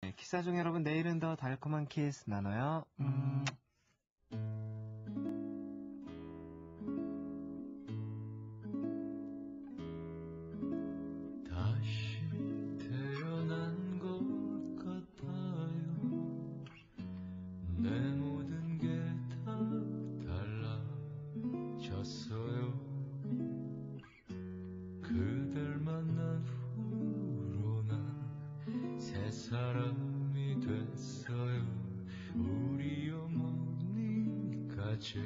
네, 키사 중 여러분 내일은 더 달콤한 키스 나눠요. 음. 去。